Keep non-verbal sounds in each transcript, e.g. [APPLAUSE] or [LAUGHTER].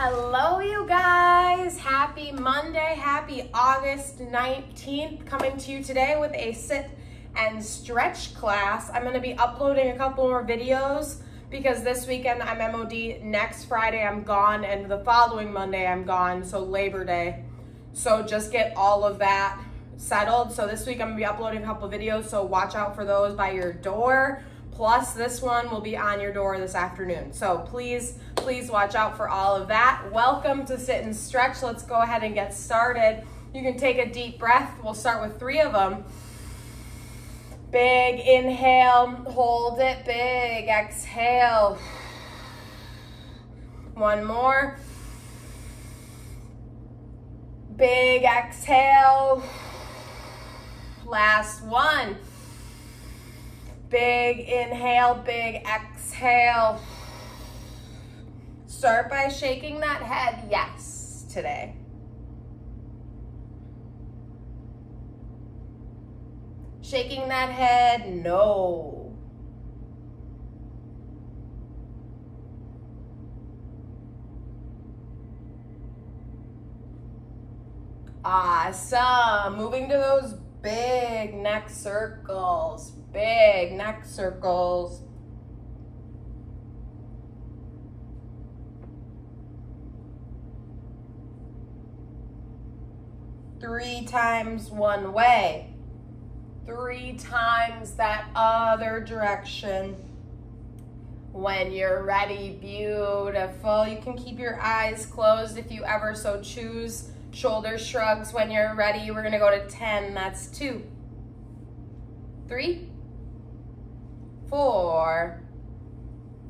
Hello, you guys. Happy Monday. Happy August 19th. Coming to you today with a sit and stretch class. I'm going to be uploading a couple more videos because this weekend I'm MOD. Next Friday I'm gone, and the following Monday I'm gone, so Labor Day. So just get all of that settled. So this week I'm going to be uploading a couple videos, so watch out for those by your door. Plus, this one will be on your door this afternoon. So please, please watch out for all of that. Welcome to Sit and Stretch. Let's go ahead and get started. You can take a deep breath. We'll start with three of them. Big inhale, hold it, big exhale. One more. Big exhale. Last one. Big inhale, big exhale. Start by shaking that head yes today. Shaking that head no. Awesome. Moving to those big neck circles big neck circles. Three times one way. Three times that other direction. When you're ready, beautiful. You can keep your eyes closed if you ever so choose. Shoulder shrugs when you're ready. We're gonna go to 10, that's two, three, four,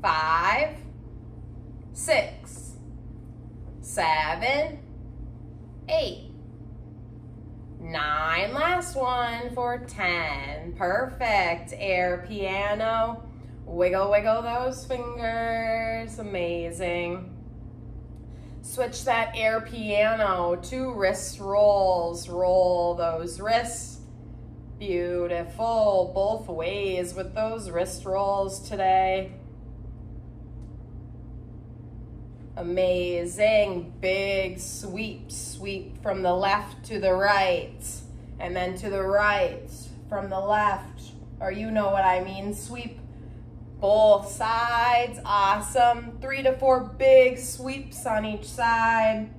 five, six, seven, eight, nine. Last one for 10. Perfect. Air piano. Wiggle, wiggle those fingers. Amazing. Switch that air piano to wrist rolls. Roll those wrists. Beautiful, both ways with those wrist rolls today. Amazing, big sweep, sweep from the left to the right, and then to the right, from the left, or you know what I mean, sweep both sides, awesome. Three to four big sweeps on each side.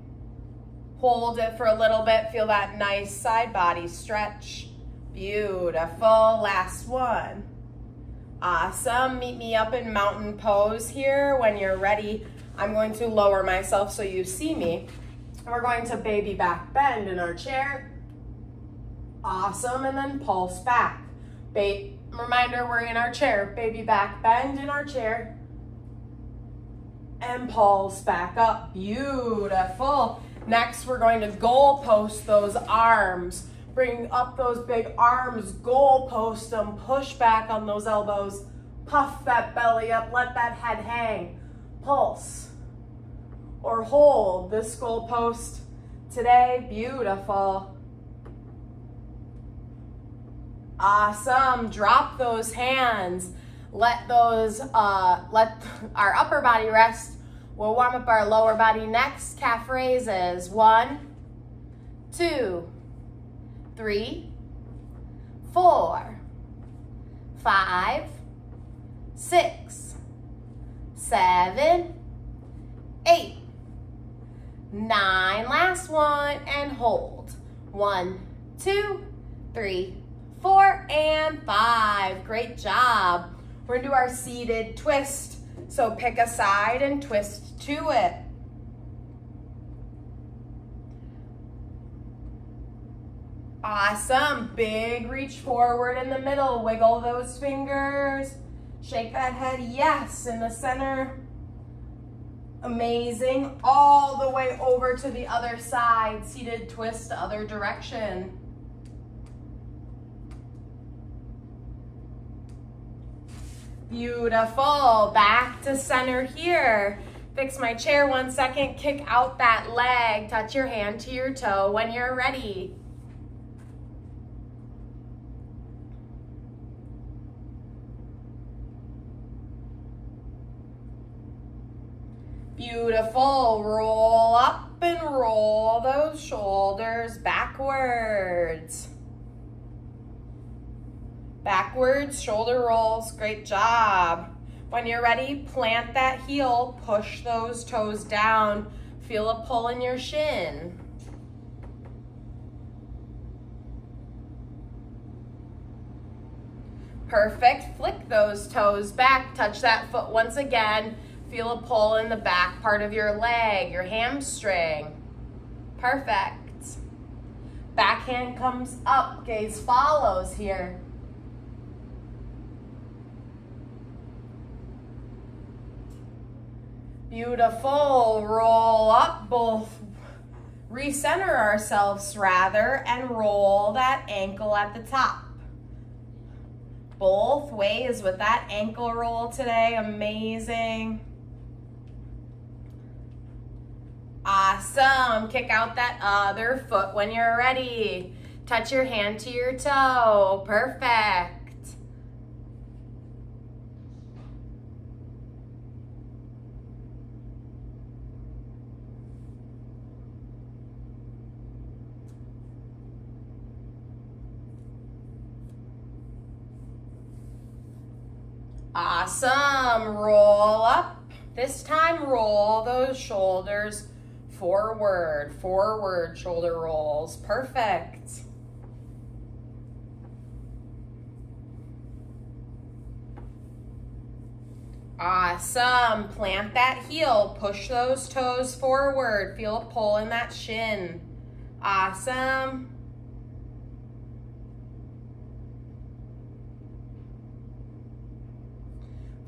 Hold it for a little bit, feel that nice side body stretch. Beautiful. Last one. Awesome. Meet me up in mountain pose here. When you're ready, I'm going to lower myself so you see me. We're going to baby back bend in our chair. Awesome. And then pulse back. Ba reminder, we're in our chair. Baby back bend in our chair. And pulse back up. Beautiful. Next, we're going to goal post those arms. Bring up those big arms, goal post them, push back on those elbows, puff that belly up, let that head hang, pulse, or hold this goal post today, beautiful. Awesome, drop those hands, let those, uh, let [LAUGHS] our upper body rest. We'll warm up our lower body next, calf raises, one, two, three, four, five, six, seven, eight, nine. Last one and hold. One, two, three, four, and five. Great job. We're gonna do our seated twist. So pick a side and twist to it. Awesome. Big reach forward in the middle. Wiggle those fingers. Shake that head. Yes, in the center. Amazing. All the way over to the other side. Seated twist other direction. Beautiful. Back to center here. Fix my chair one second. Kick out that leg. Touch your hand to your toe when you're ready. Beautiful. Roll up and roll those shoulders backwards. Backwards, shoulder rolls. Great job. When you're ready, plant that heel, push those toes down. Feel a pull in your shin. Perfect. Flick those toes back. Touch that foot once again. Feel a pull in the back part of your leg, your hamstring. Perfect. Backhand comes up, gaze follows here. Beautiful. Roll up both. Recenter ourselves rather and roll that ankle at the top. Both ways with that ankle roll today. Amazing. Awesome. Kick out that other foot when you're ready. Touch your hand to your toe. Perfect. Awesome. Roll up. This time, roll those shoulders Forward, forward shoulder rolls. Perfect. Awesome. Plant that heel. Push those toes forward. Feel a pull in that shin. Awesome.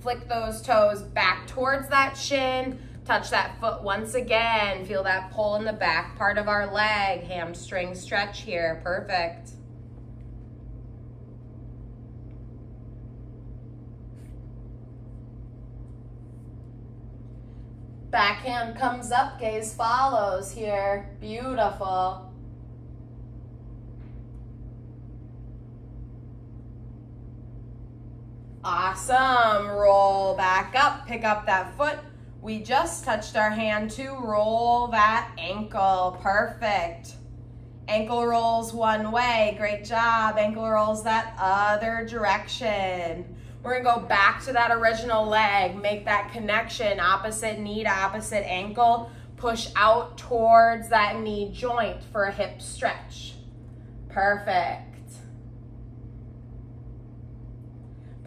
Flick those toes back towards that shin. Touch that foot once again. Feel that pull in the back part of our leg. Hamstring stretch here. Perfect. Backhand comes up, gaze follows here. Beautiful. Awesome. Roll back up, pick up that foot, we just touched our hand to roll that ankle. Perfect. Ankle rolls one way. Great job. Ankle rolls that other direction. We're gonna go back to that original leg. Make that connection. Opposite knee to opposite ankle. Push out towards that knee joint for a hip stretch. Perfect.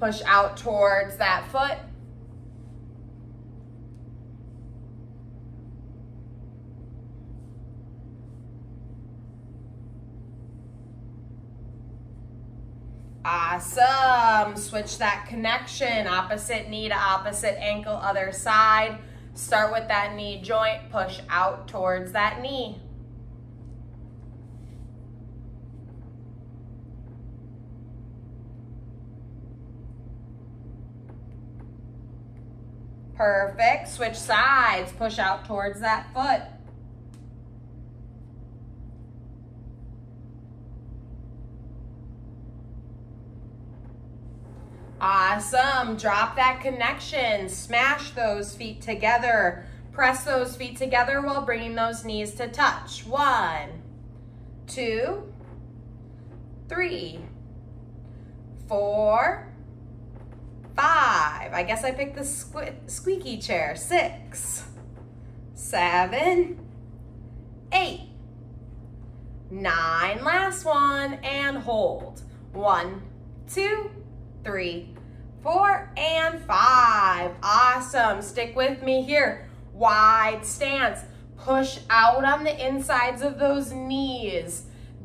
Push out towards that foot. Awesome. Switch that connection. Opposite knee to opposite ankle, other side. Start with that knee joint. Push out towards that knee. Perfect. Switch sides. Push out towards that foot. Awesome. Drop that connection. Smash those feet together. Press those feet together while bringing those knees to touch. One, two, three, four. I guess I picked the squeaky chair. Six, seven, eight, nine. Last one and hold. One, two, three, four, and five. Awesome. Stick with me here. Wide stance. Push out on the insides of those knees.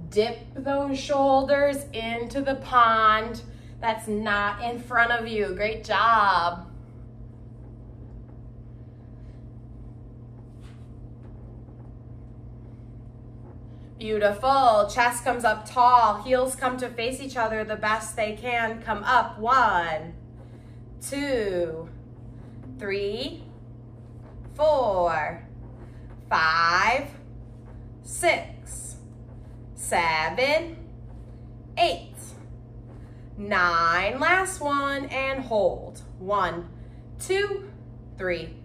Dip those shoulders into the pond that's not in front of you. Great job. Beautiful. Chest comes up tall. Heels come to face each other the best they can. Come up. One, two, three, four, five, six, seven, eight, nine. Last one and hold. One, two, three,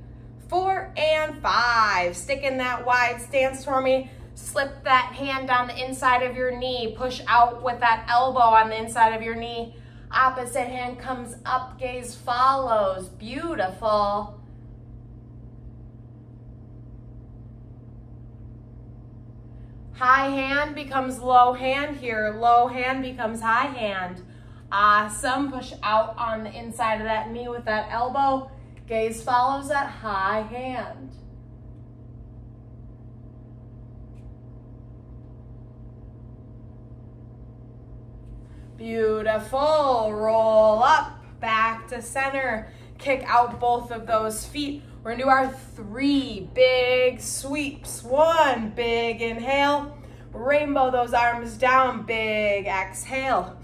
four, and five. Stick in that wide stance for me. Slip that hand down the inside of your knee. Push out with that elbow on the inside of your knee. Opposite hand comes up, gaze follows. Beautiful. High hand becomes low hand here. Low hand becomes high hand. Uh, awesome. Push out on the inside of that knee with that elbow. Gaze follows that high hand. Beautiful. Roll up, back to center. Kick out both of those feet. We're gonna do our three big sweeps. One big inhale. Rainbow those arms down. Big exhale.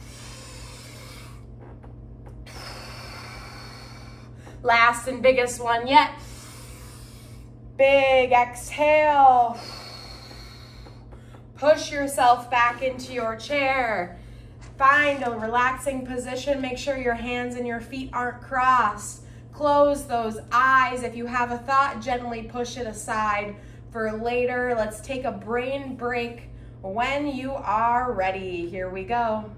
Last and biggest one yet. Big exhale. Push yourself back into your chair. Find a relaxing position. Make sure your hands and your feet aren't crossed. Close those eyes. If you have a thought, gently push it aside for later. Let's take a brain break when you are ready. Here we go.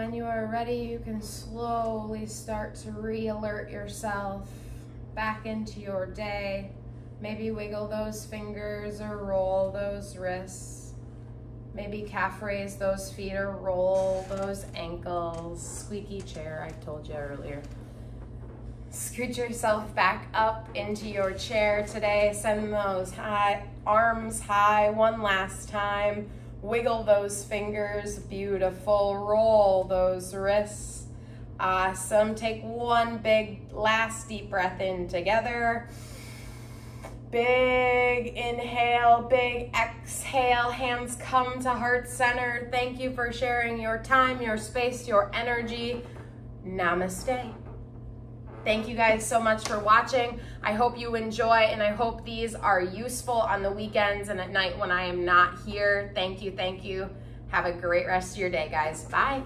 When you are ready, you can slowly start to re-alert yourself back into your day. Maybe wiggle those fingers or roll those wrists. Maybe calf raise those feet or roll those ankles. Squeaky chair, I told you earlier. Scoot yourself back up into your chair today. Send those high, arms high one last time. Wiggle those fingers, beautiful. Roll those wrists. Awesome. Take one big last deep breath in together. Big inhale, big exhale. Hands come to heart center. Thank you for sharing your time, your space, your energy. Namaste. Thank you guys so much for watching. I hope you enjoy and I hope these are useful on the weekends and at night when I am not here. Thank you, thank you. Have a great rest of your day, guys. Bye.